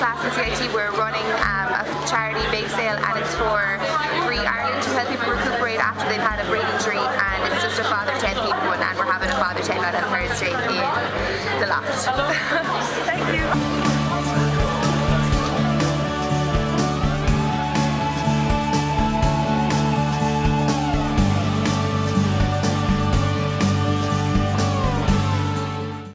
class in CIT we're running um, a charity bake sale and it's for Bri Ireland to help people recuperate after they've had a brain injury and it's just a Father 10 people and we're having a Father 10 on Thursday in the loft. Thank you.